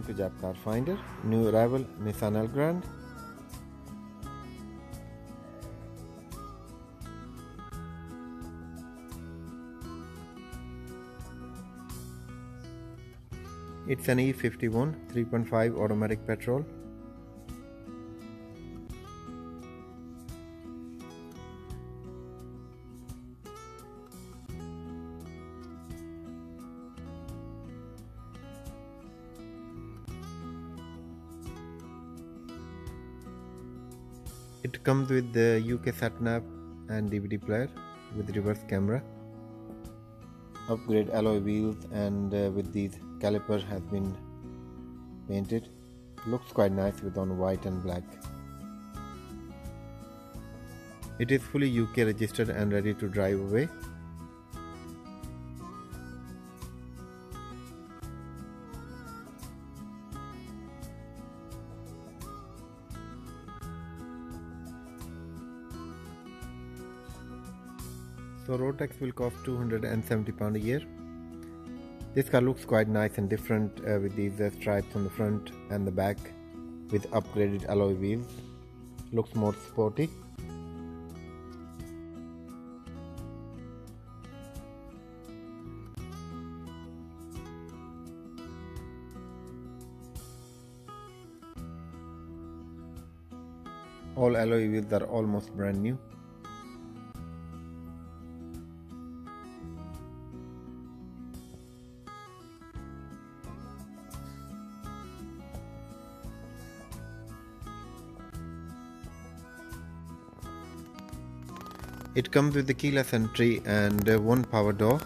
to Jap Car Finder. New arrival Nissan Elgrand. It's an E51 3.5 automatic petrol. It comes with the UK sat nav and DVD player with reverse camera. Upgrade alloy wheels and uh, with these caliper has been painted. Looks quite nice with on white and black. It is fully UK registered and ready to drive away. So road tax will cost 270 pound a year. This car looks quite nice and different uh, with these uh, stripes on the front and the back with upgraded alloy wheels. Looks more sporty. All alloy wheels are almost brand new. It comes with the keyless entry and uh, one power door.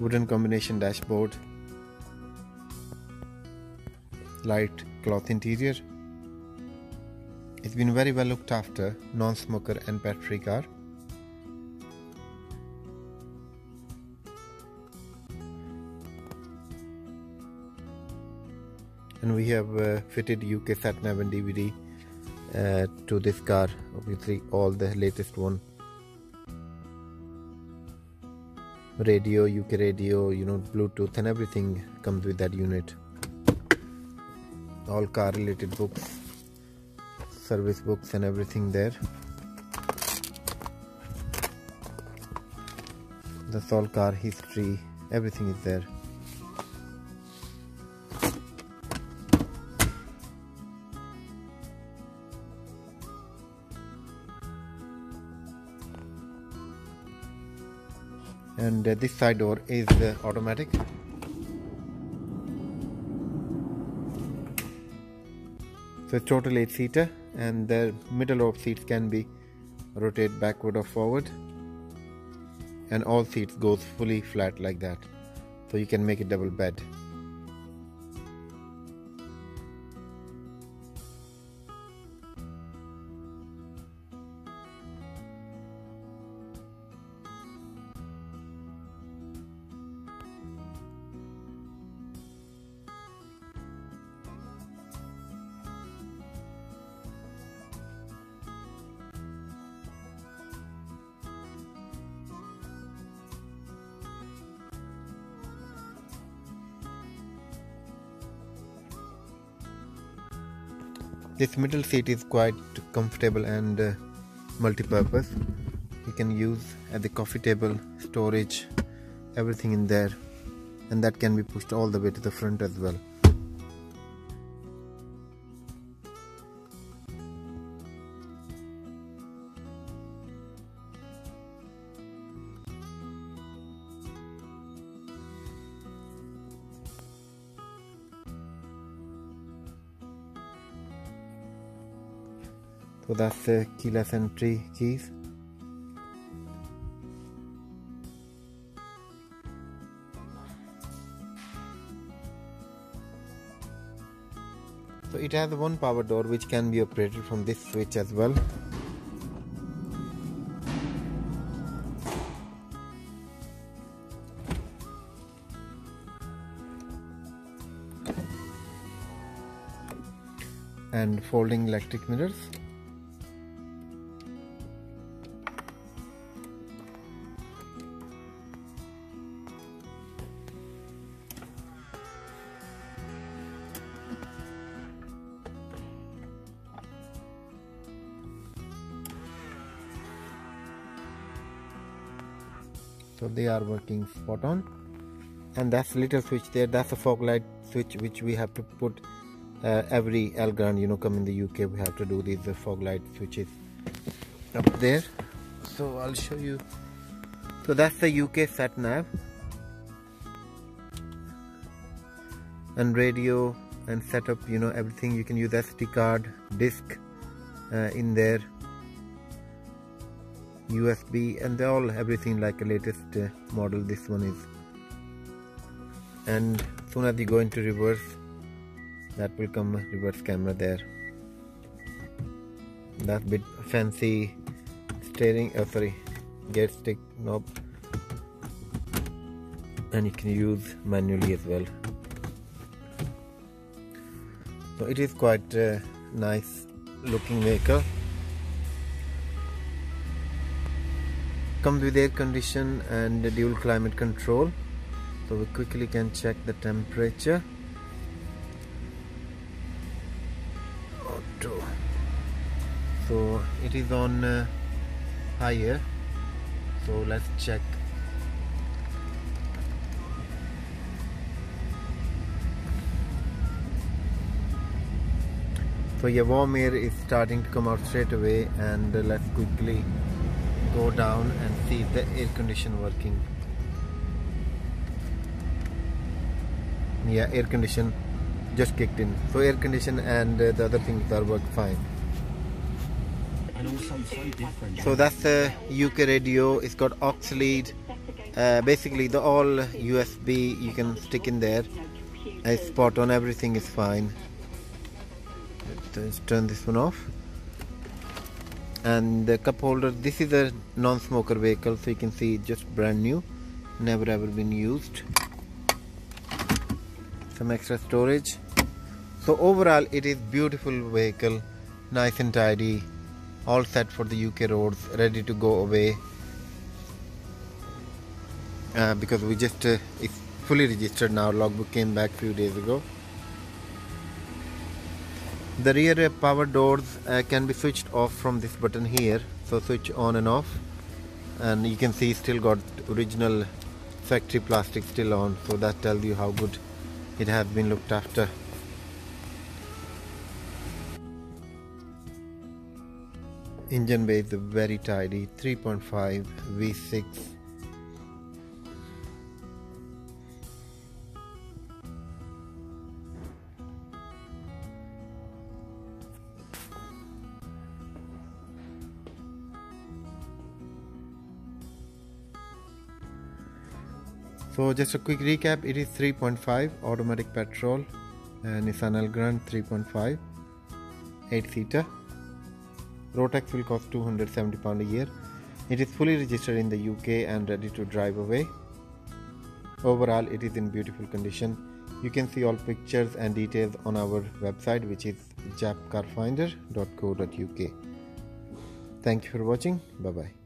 Wooden combination dashboard. Light cloth interior. It's been very well looked after, non-smoker and pet-free car. And we have uh, fitted UK sat nav and DVD uh, to this car obviously all the latest one. Radio UK radio you know Bluetooth and everything comes with that unit. All car related books service books and everything there. That's all car history everything is there and uh, this side door is uh, automatic. So it's total 8 seater and the middle of seats can be rotate backward or forward. And all seats goes fully flat like that. So you can make a double bed this middle seat is quite comfortable and uh, multi-purpose. You can use at the coffee table storage everything in there. And that can be pushed all the way to the front as well so that's the keyless entry keys. So it has one power door which can be operated from this switch as well. And folding electric mirrors so they are working spot on. And that's little switch there. That's a fog light switch which we have to put uh, every Elgrand you know come in the UK we have to do these fog light switches up there. So I'll show you. So that's the UK sat nav. And radio and setup you know everything. You can use SD card disk uh, in there USB and they all everything like a latest uh, model. This one is. And soon as you go into reverse that will come reverse camera there. That bit fancy steering oh sorry gear stick knob. And you can use manually as well. So it is quite a nice looking vehicle comes with air condition and dual climate control. So we quickly can check the temperature. Auto. So it is on uh, higher. So let's check. So your warm air is starting to come out straight away and uh, let's quickly go down and see the air condition working. Yeah air condition just kicked in. So air condition and uh, the other things are work fine. So that's the UK radio. It's got aux lead. Uh, basically the all USB you can stick in there. It's spot on everything is fine. Let's turn this one off and the cup holder this is a non-smoker vehicle so you can see just brand new never ever been used. Some extra storage. So overall it is beautiful vehicle nice and tidy all set for the UK roads ready to go away. Uh, because we just uh, it's fully registered now logbook came back few days ago the rear power doors uh, can be switched off from this button here. So switch on and off. And you can see still got original factory plastic still on. So that tells you how good it has been looked after. Engine bay is very tidy. 3.5 v6 So just a quick recap, it is 3.5 automatic petrol and Nissan Elgrand 3.5 8 seater. Road tax will cost 270 pound a year. It is fully registered in the UK and ready to drive away. Overall it is in beautiful condition. You can see all pictures and details on our website which is japcarfinder.co.uk. Thank you for watching. Bye bye.